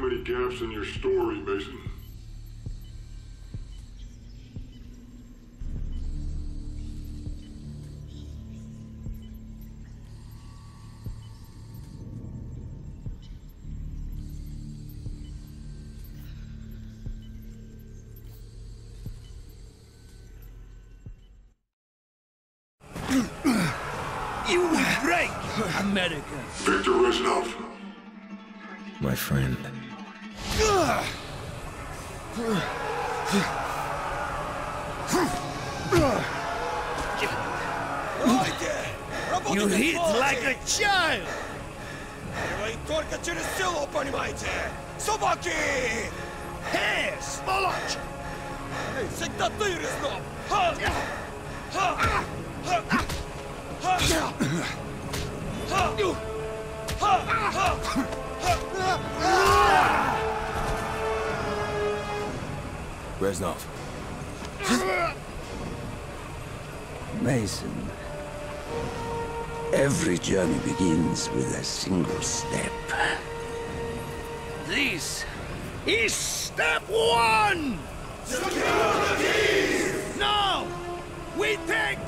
too many gaps in your story, Mason. You break America. Victor Reznov. My friend. You hit like a child. Вы только через силу, понимаете? Собаки! Hey, сволочь! Всегда ты, Резнов! Ха! Ха! Ха! Reznov. Mason, every journey begins with a single step. This is step one! Now, we take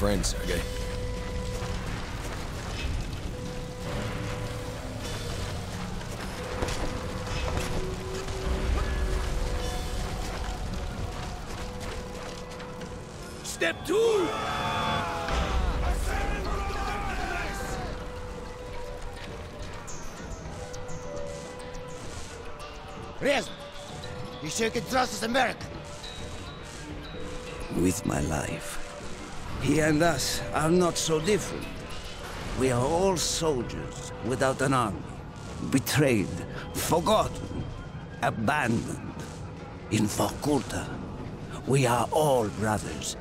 friend, Sergey. Step two. Резн, you sure you can trust this American? With my life. He and us are not so different. We are all soldiers without an army. Betrayed, forgotten, abandoned. In Vorkuta, we are all brothers.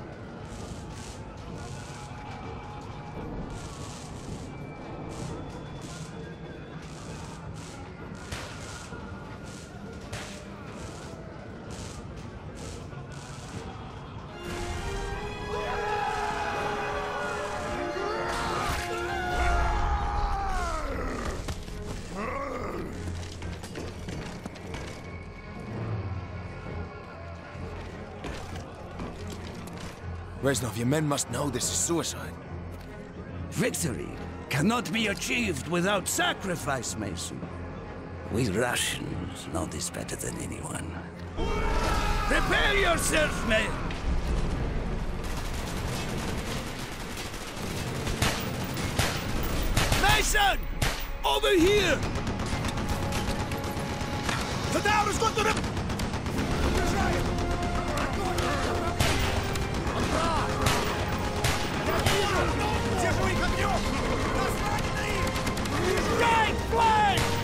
Reznov, your men must know this is suicide. Victory cannot be achieved without sacrifice, Mason. We Russians know this better than anyone. Prepare yourself, men. Mason! Over here! The tower is going to the... Right flank! Left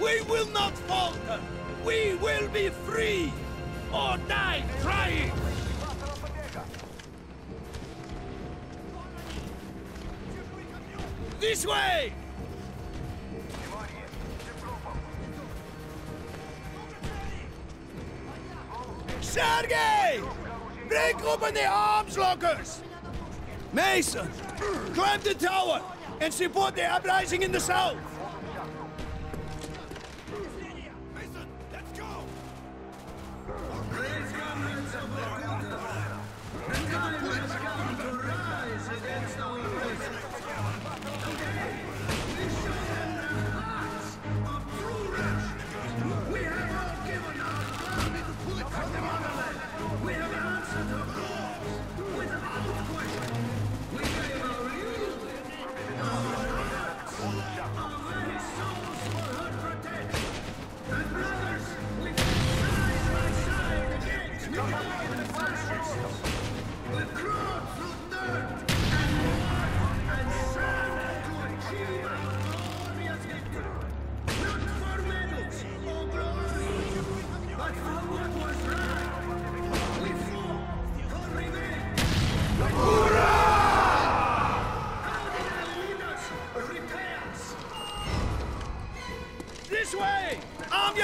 We will not falter. We will be free! Or die trying! This way! Sergei! Break open the arms lockers! Mason, climb the tower and support the uprising in the south!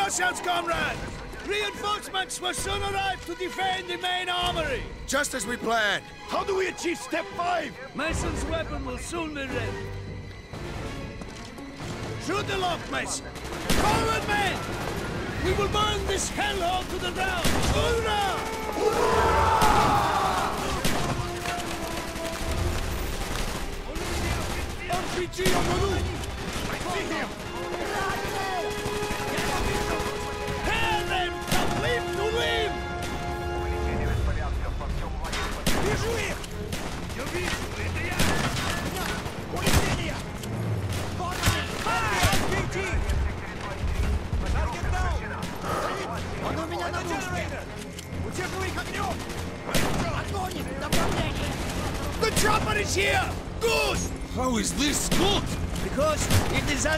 Yourselves, comrades! Reinforcements will soon arrive to defend the main armory! Just as we planned. How do we achieve step five? Mason's weapon will soon be ready. Shoot the lock, Mason! Forward, men! We will burn this hellhole to the ground! Hoorah! RPG on the roof! I see him!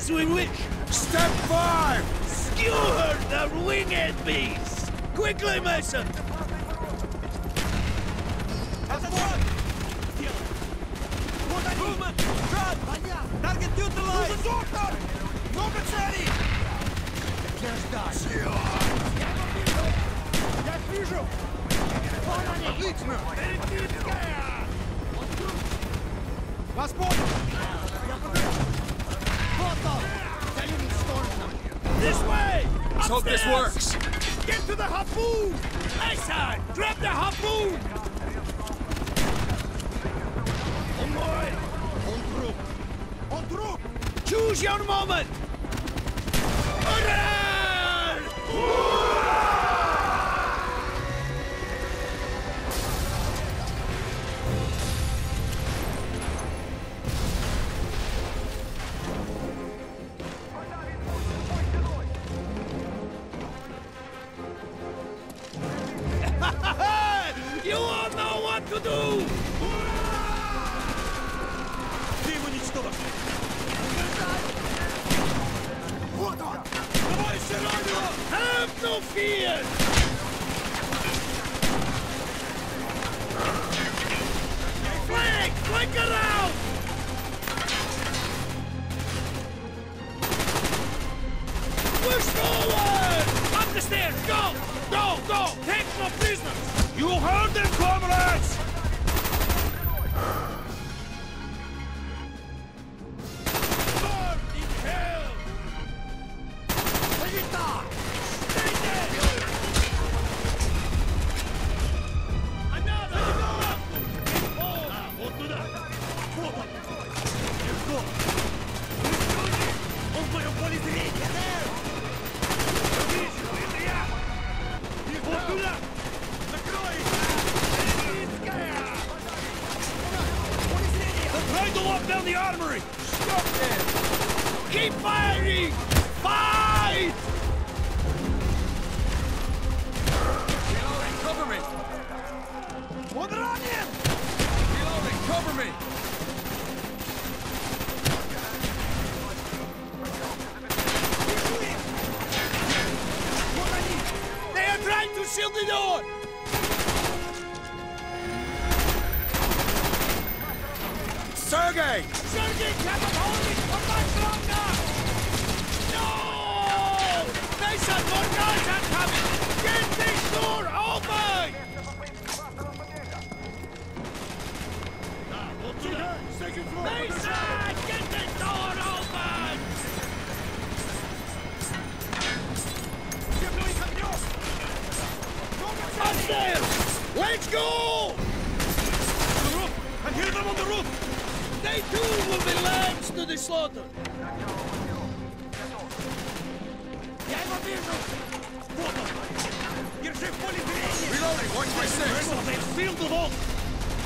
pursuing lich! Step five! Skewer the winged beast! Quickly, Mason! Movement! Run! Target neutralized! Много целей! Я ждал! Я вижу! Вон они! Отлично! Вас понял! Я подаю! This way! Let's hope this works. Get to the harpoon! Asa, grab the harpoon! Envoy! on troupe! on troupe! Choose your moment! Order! know what to do! Ты его уничтожь! Вот он! Давай, Сиранило! Have no fear! Flank! Flank around! Push forward! Up the stairs! Go! Go! Go! Take armory! Stop them! Keep firing! Fight! Reloading, cover me! One! Reloading, cover me! They are trying to shield the door! Sergei! Sergei kept holding for much longer! No! They said more guys are coming! Get this door open! Mesa! Get this door open! Up there! Let's go! On the roof! I hear them on the roof! They too will be lambs to the slaughter! Я его вижу! Вот он! Держи в поле зрения! Reloading, watch my six! They've sealed the vault!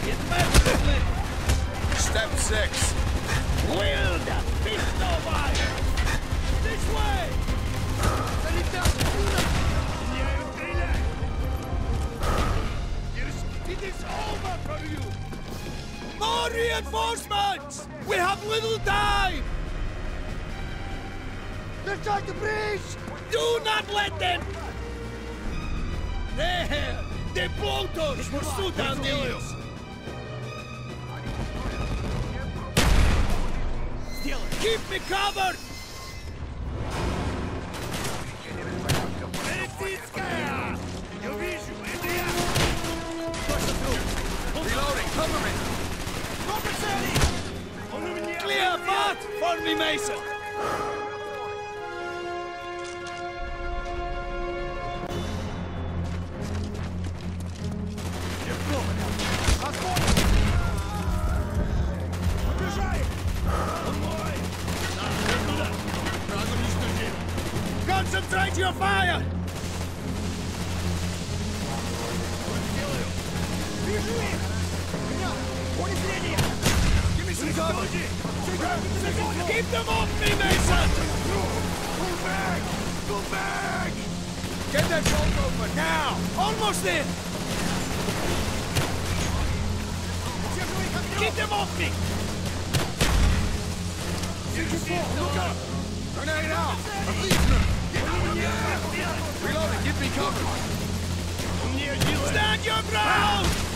Get back quickly! Step six. Wield the pistol fire! This way! Меняю стрелять! It is over for you! More reinforcements! We have little time! They're trying to breach! Do not let them! There! The blowtorch will suit our dealers! Keep me covered! Reloading, cover me! Clear path for me, Mason! Keep them off me, Mason! Pull back! Pull back! Get that trunk open, now! Almost in! Keep them off me! You look up! Grenade out! Reloading, give me cover! Stand your ground!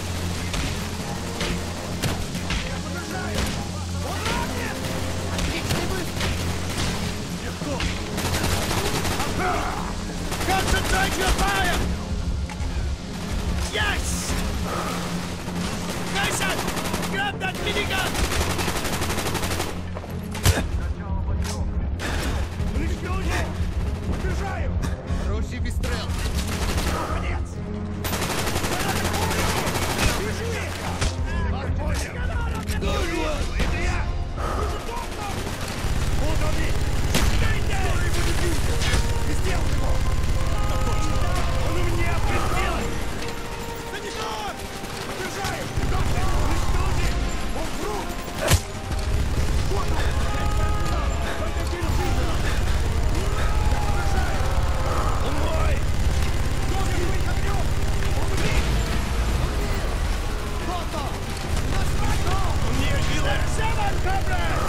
Comrades!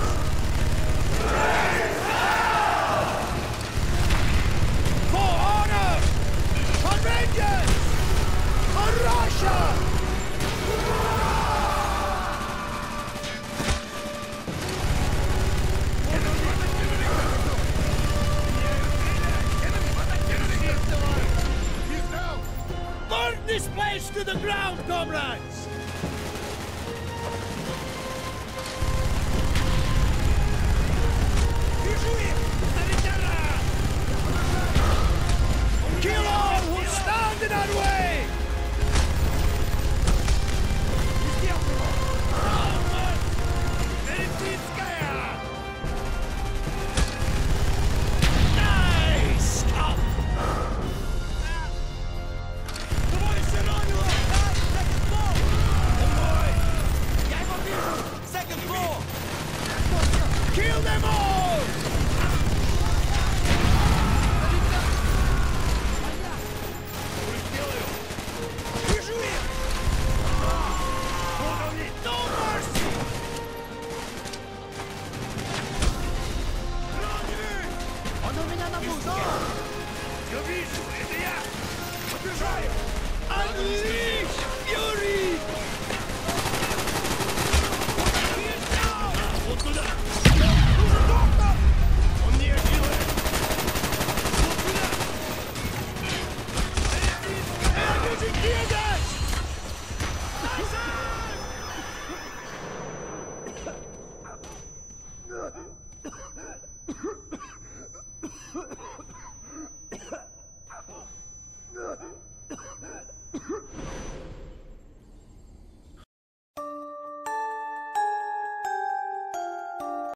Them all!